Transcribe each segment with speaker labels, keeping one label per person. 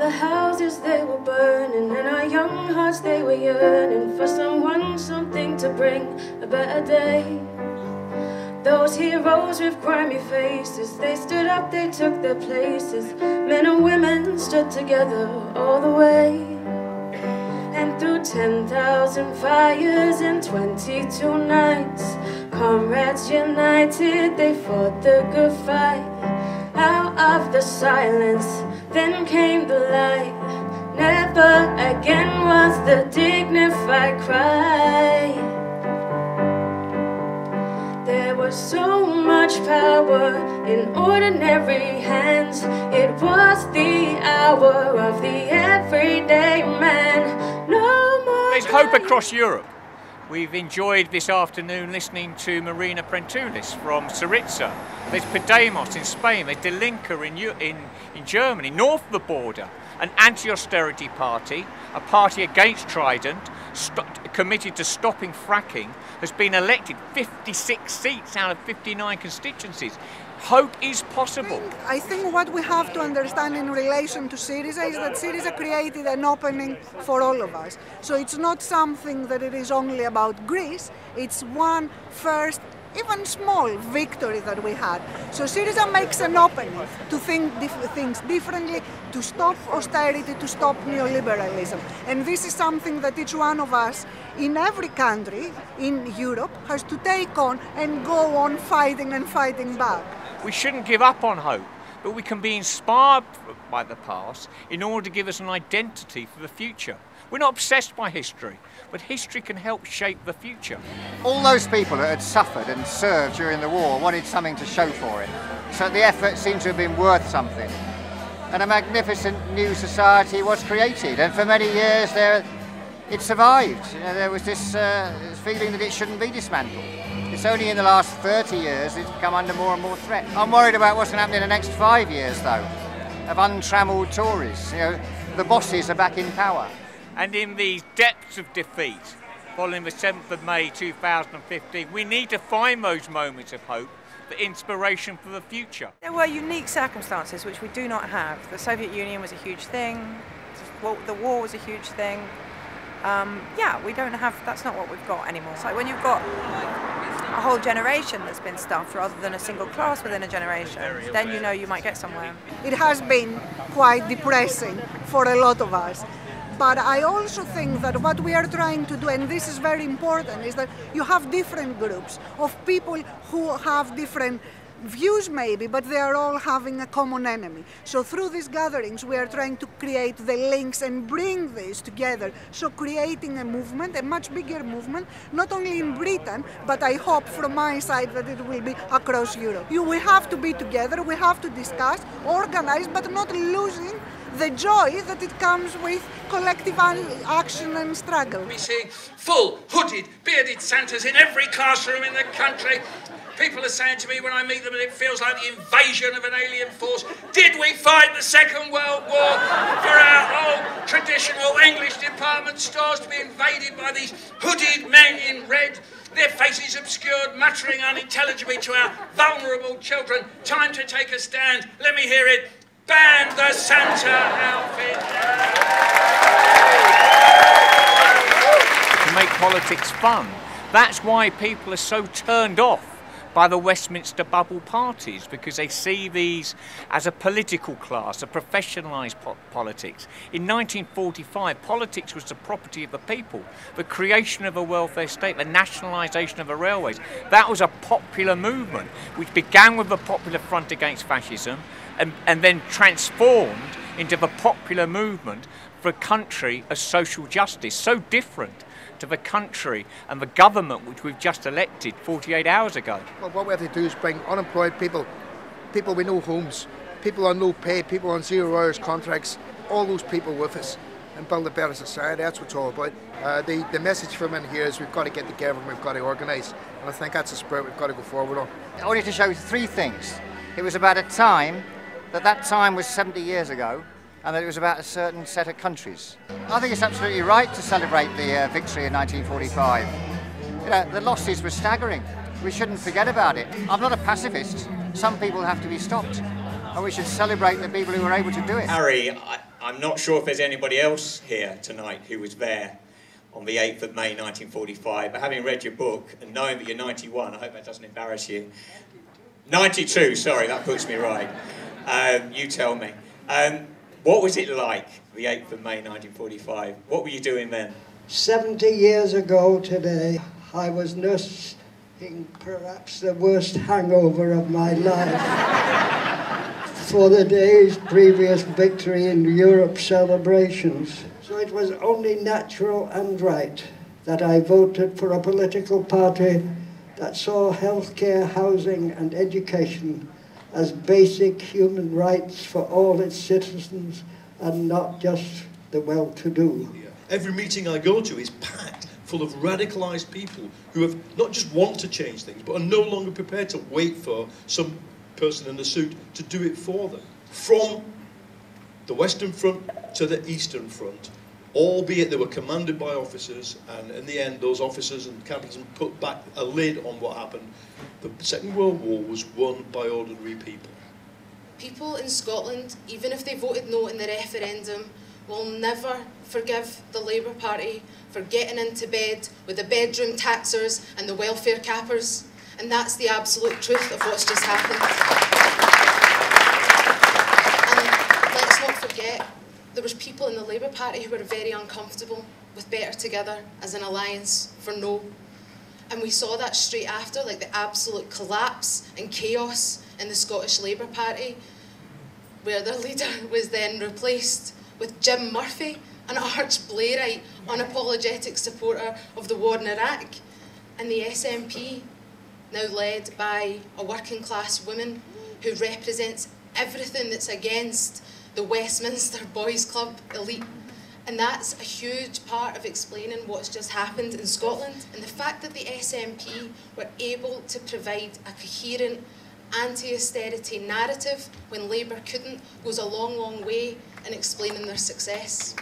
Speaker 1: the houses they were burning, and our young hearts they were yearning for someone, something to bring a better day. Those heroes with grimy faces, they stood up, they took their places. Men and women stood together all the way. And through 10,000 fires and 22 nights, comrades united, they fought the good fight. The silence, then came the light. Never again was the dignified cry. There was so much power in ordinary hands. It was the hour of the everyday man. No more.
Speaker 2: There's hope across Europe. We've enjoyed this afternoon listening to Marina Prentoulis from Syriza. There's Podemos in Spain. There's Die Linke in, in, in Germany, north of the border. An anti-austerity party, a party against Trident, committed to stopping fracking, has been elected 56 seats out of 59 constituencies. Hope is possible.
Speaker 3: I think what we have to understand in relation to Syriza is that Syriza created an opening for all of us. So it's not something that it is only about Greece, it's one first even small victory that we had. So Syriza makes an opening to think dif things differently, to stop austerity, to stop neoliberalism. And this is something that each one of us in every country in Europe has to take on and go on fighting and fighting back.
Speaker 2: We shouldn't give up on hope, but we can be inspired by the past in order to give us an identity for the future. We're not obsessed by history, but history can help shape the future.
Speaker 4: All those people that had suffered and served during the war wanted something to show for it. So the effort seemed to have been worth something. And a magnificent new society was created. And for many years there, it survived. You know, there was this, uh, feeling that it shouldn't be dismantled. It's only in the last 30 years it's come under more and more threat. I'm worried about what's going to happen in the next five years, though, of untrammelled Tories. You know, the bosses are back in power.
Speaker 2: And in these depths of defeat, following the 7th of May 2015, we need to find those moments of hope the inspiration for the future.
Speaker 5: There were unique circumstances which we do not have. The Soviet Union was a huge thing, the war was a huge thing. Um, yeah, we don't have, that's not what we've got anymore. So when you've got a whole generation that's been stuffed rather than a single class within a generation, then you know you might get somewhere.
Speaker 3: It has been quite depressing for a lot of us. But I also think that what we are trying to do, and this is very important, is that you have different groups of people who have different views maybe, but they are all having a common enemy. So through these gatherings we are trying to create the links and bring this together. So creating a movement, a much bigger movement, not only in Britain, but I hope from my side that it will be across Europe. You, we have to be together, we have to discuss, organize, but not losing the joy that it comes with collective action and struggle.
Speaker 6: We see full, hooded, bearded Santas in every classroom in the country People are saying to me when I meet them that it feels like the invasion of an alien force. Did we fight the Second World War for our old traditional English department stores to be invaded by these hooded men in red? Their faces obscured, muttering unintelligibly to our vulnerable children. Time to take a stand. Let me hear it. Ban the Santa outfit.
Speaker 2: To make politics fun. That's why people are so turned off by the Westminster bubble parties because they see these as a political class, a professionalised po politics. In 1945, politics was the property of the people. The creation of a welfare state, the nationalisation of the railways, that was a popular movement which began with the Popular Front Against Fascism and, and then transformed into the popular movement for a country of social justice, so different to the country and the government which we've just elected 48 hours ago.
Speaker 7: Well, what we have to do is bring unemployed people, people with no homes, people on no pay, people on zero hours contracts, all those people with us and build a better society. That's what it's all about. Uh, the, the message from in here is we've got to get together and we've got to organise. And I think that's the spirit we've got to go forward on.
Speaker 4: I wanted to show you three things. It was about a time that that time was 70 years ago and that it was about a certain set of countries. I think it's absolutely right to celebrate the uh, victory in 1945. You know, the losses were staggering. We shouldn't forget about it. I'm not a pacifist. Some people have to be stopped. And we should celebrate the people who were able to do it.
Speaker 8: Harry, I, I'm not sure if there's anybody else here tonight who was there on the 8th of May 1945, but having read your book and knowing that you're 91, I hope that doesn't embarrass you. 92, sorry, that puts me right. Um, you tell me. Um, what was it like, the 8th of May 1945? What were you doing then?
Speaker 9: 70 years ago today, I was nursing perhaps the worst hangover of my life for the day's previous victory in Europe celebrations. So it was only natural and right that I voted for a political party that saw healthcare, housing and education as basic human rights for all its citizens and not just the well-to-do.
Speaker 10: Every meeting I go to is packed full of radicalised people who have not just want to change things, but are no longer prepared to wait for some person in a suit to do it for them. From the Western Front to the Eastern Front, albeit they were commanded by officers, and in the end, those officers and capitalism put back a lid on what happened. The Second World War was won by ordinary people.
Speaker 1: People in Scotland, even if they voted no in the referendum, will never forgive the Labour Party for getting into bed with the bedroom taxers and the welfare cappers. And that's the absolute truth of what's just happened. And let's not forget, there was people in the Labour Party who were very uncomfortable with Better Together as an alliance for no. And we saw that straight after, like the absolute collapse and chaos in the Scottish Labour Party, where their leader was then replaced with Jim Murphy, an arch Blairite, unapologetic supporter of the war in Iraq. And the SNP, now led by a working class woman who represents everything that's against the Westminster Boys Club elite. And that's a huge part of explaining what's just happened in Scotland. And the fact that the SNP were able to provide a coherent anti-austerity narrative when Labour couldn't goes a long, long way in explaining their success.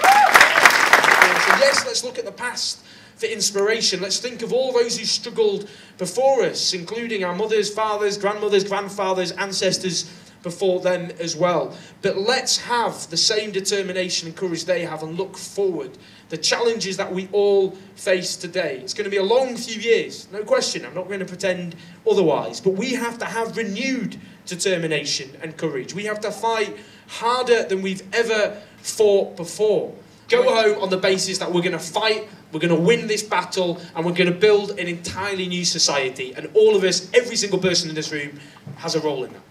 Speaker 6: So yes, let's look at the past for inspiration. Let's think of all those who struggled before us, including our mothers, fathers, grandmothers, grandfathers, ancestors before them as well. But let's have the same determination and courage they have and look forward. The challenges that we all face today. It's going to be a long few years, no question. I'm not going to pretend otherwise. But we have to have renewed determination and courage. We have to fight harder than we've ever fought before. Go home on the basis that we're going to fight, we're going to win this battle, and we're going to build an entirely new society. And all of us, every single person in this room, has a role in that.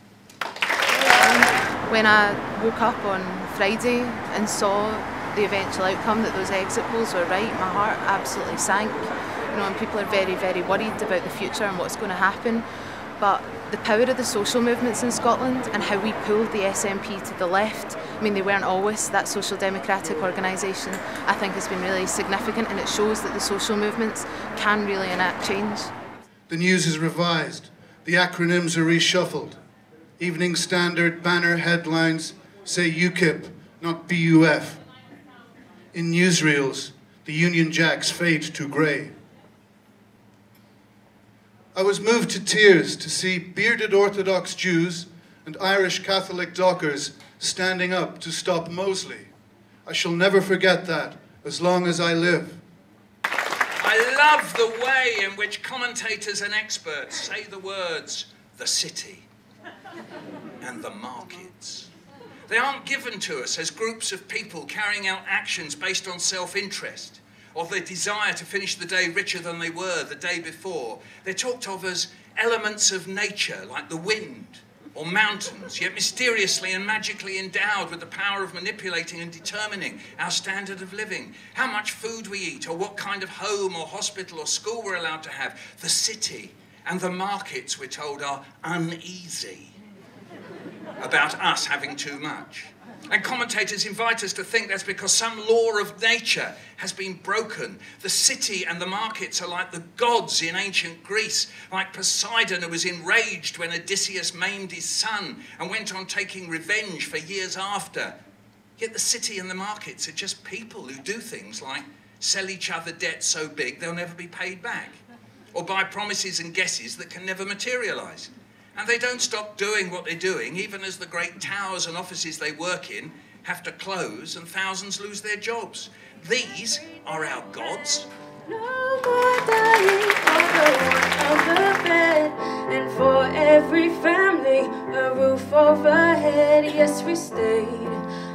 Speaker 11: When I woke up on Friday and saw the eventual outcome that those exit polls were right, my heart absolutely sank. You know, and people are very, very worried about the future and what's going to happen. But the power of the social movements in Scotland and how we pulled the SNP to the left. I mean, they weren't always that social democratic organisation. I think has been really significant and it shows that the social movements can really enact change.
Speaker 12: The news is revised. The acronyms are reshuffled. Evening Standard banner headlines say UKIP, not BUF. In newsreels, the Union Jacks fade to grey. I was moved to tears to see bearded Orthodox Jews and Irish Catholic dockers standing up to stop Mosley. I shall never forget that as long as I live.
Speaker 6: I love the way in which commentators and experts say the words, the city and the markets. They aren't given to us as groups of people carrying out actions based on self-interest or the desire to finish the day richer than they were the day before. They're talked of as elements of nature, like the wind or mountains, yet mysteriously and magically endowed with the power of manipulating and determining our standard of living, how much food we eat, or what kind of home or hospital or school we're allowed to have. The city and the markets, we're told, are uneasy about us having too much. And commentators invite us to think that's because some law of nature has been broken. The city and the markets are like the gods in ancient Greece, like Poseidon, who was enraged when Odysseus maimed his son and went on taking revenge for years after. Yet the city and the markets are just people who do things like sell each other debts so big they'll never be paid back, or buy promises and guesses that can never materialise. And they don't stop doing what they're doing, even as the great towers and offices they work in have to close and thousands lose their jobs. These are our gods.
Speaker 1: No more dying on the bed, and for every family, a roof overhead. Yes, we stayed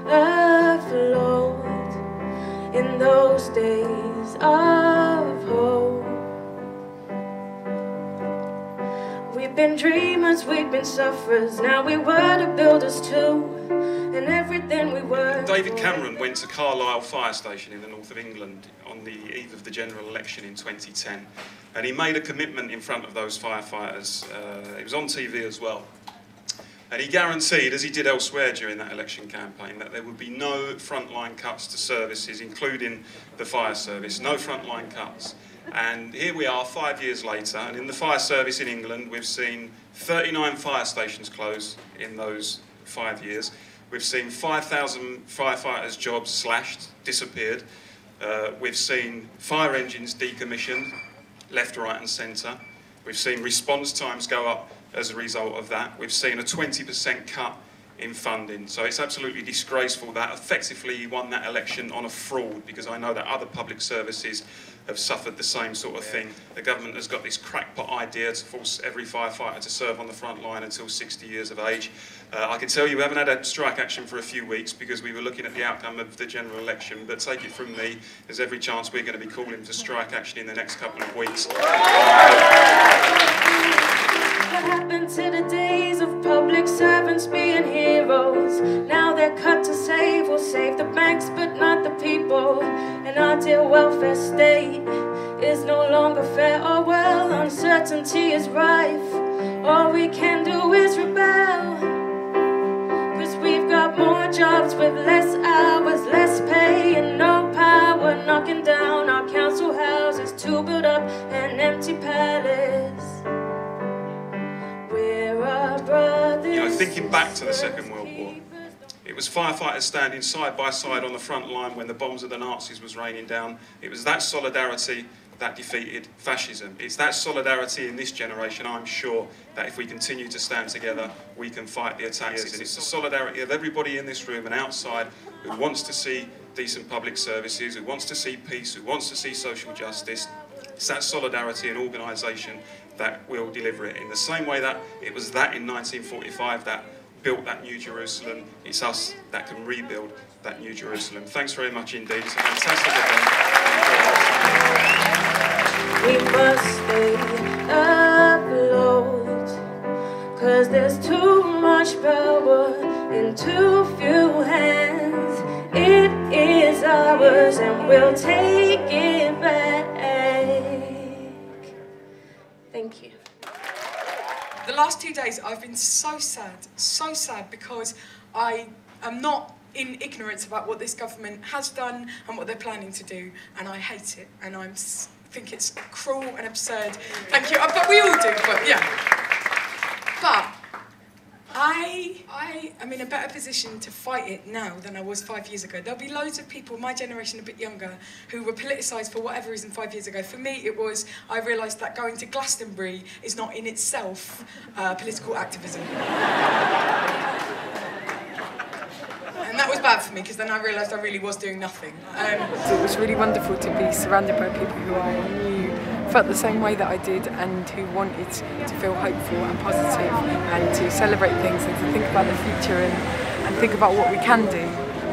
Speaker 1: afloat in those days of We've been dreamers, we've been sufferers, now we were the builders too, and everything we were.
Speaker 13: David Cameron went to Carlisle Fire Station in the north of England on the eve of the general election in 2010, and he made a commitment in front of those firefighters. Uh, it was on TV as well. And he guaranteed, as he did elsewhere during that election campaign, that there would be no frontline cuts to services, including the fire service. No frontline cuts. And here we are, five years later, and in the fire service in England, we've seen 39 fire stations close in those five years. We've seen 5,000 firefighters' jobs slashed, disappeared. Uh, we've seen fire engines decommissioned, left, right, and centre. We've seen response times go up as a result of that. We've seen a 20% cut in funding. So it's absolutely disgraceful that effectively he won that election on a fraud because I know that other public services have suffered the same sort of thing. The government has got this crackpot idea to force every firefighter to serve on the front line until 60 years of age. Uh, I can tell you we haven't had a strike action for a few weeks because we were looking at the outcome of the general election, but take it from me, there's every chance we're going to be calling for strike action in the next couple of weeks.
Speaker 1: To the days of public servants being heroes? Now they're cut to save, we'll save the banks but not the people. And our dear welfare state is no longer fair or well, uncertainty is rife. All we can do is rebel. Cause we've got more jobs with less hours, less pay, and no power. Knocking down our council houses to build up an empty palace.
Speaker 13: Back to the Second World War, it was firefighters standing side by side on the front line when the bombs of the Nazis was raining down. It was that solidarity that defeated fascism. It's that solidarity in this generation, I'm sure, that if we continue to stand together, we can fight the attacks. And it's the solidarity of everybody in this room and outside who wants to see decent public services, who wants to see peace, who wants to see social justice. It's that solidarity and organisation that will deliver it. In the same way that it was that in 1945 that built that New Jerusalem, it's us that can rebuild that New Jerusalem. Thanks very much indeed. It's a fantastic event.
Speaker 1: We must stay afloat Cause there's too much power in too few hands It is ours and we'll take it back Thank you.
Speaker 14: Last two days I've been so sad, so sad because I am not in ignorance about what this government has done and what they're planning to do, and I hate it, and I think it's cruel and absurd. Thank you, uh, but we all do, but yeah. But I, I am in a better position to fight it now than I was five years ago. There'll be loads of people, my generation, a bit younger, who were politicised for whatever reason five years ago. For me, it was I realised that going to Glastonbury is not in itself uh, political activism. and that was bad for me because then I realised I really was doing nothing. Um,
Speaker 15: it was really wonderful to be surrounded by people who I knew felt the same way that I did and who wanted to feel hopeful and positive and to celebrate things and to think about the future and, and think about what we can do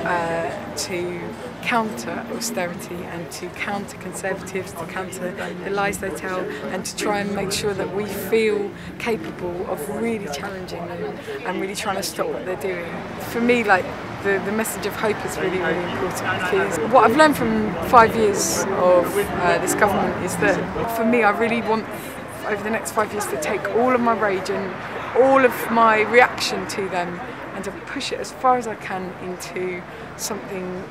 Speaker 15: uh, to counter austerity and to counter conservatives, to counter the lies they tell, and to try and make sure that we feel capable of really challenging them and really trying to stop what they're doing. For me, like the, the message of hope is really, really important because what I've learned from five years of uh, this government is that for me, I really want over the next five years to take all of my rage and all of my reaction to them and to push it as far as I can into something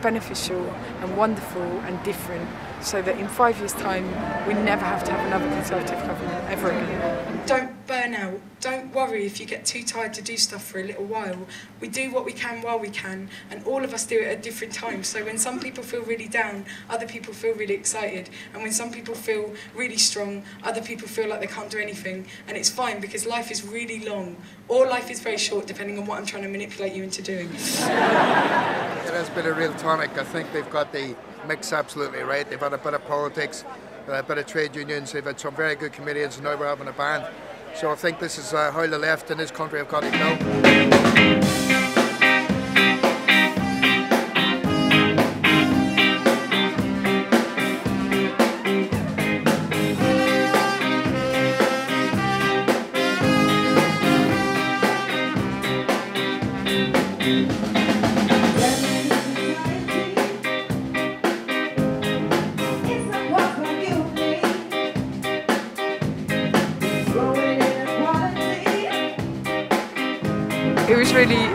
Speaker 15: beneficial and wonderful and different so that in five years time we never have to have another Conservative government ever again.
Speaker 14: Don't out. Don't worry if you get too tired to do stuff for a little while. We do what we can while we can, and all of us do it at different times. So when some people feel really down, other people feel really excited. And when some people feel really strong, other people feel like they can't do anything. And it's fine because life is really long, or life is very short, depending on what I'm trying to manipulate you into doing.
Speaker 7: It has been a real tonic. I think they've got the mix absolutely right. They've had a bit of politics, a bit of trade unions. They've had some very good comedians, and now we're having a band. So I think this is uh, how the left in this country have got to go.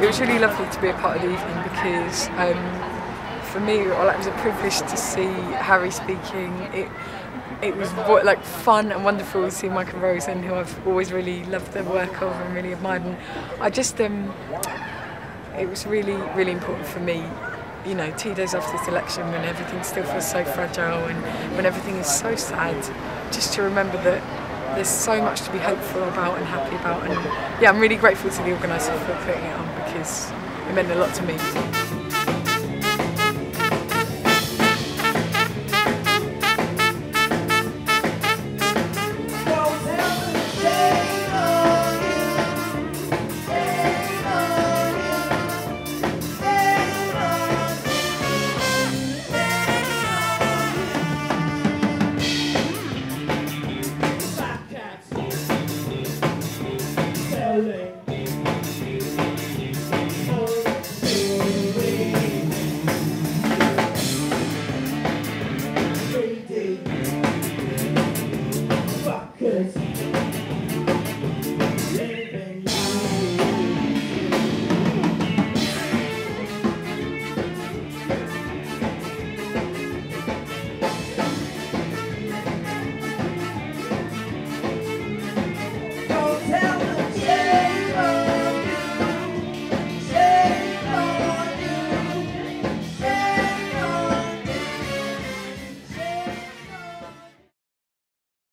Speaker 15: It was really lovely to be a part of the evening because um, for me, well, it was a privilege to see Harry speaking. It, it was like fun and wonderful to see Michael Rosen, who I've always really loved the work of and really admired. And I just, um, it was really, really important for me. You know, two days after this election, when everything still feels so fragile and when everything is so sad, just to remember that there's so much to be hopeful about and happy about. And yeah, I'm really grateful to the organiser for putting it on because it meant a lot to me.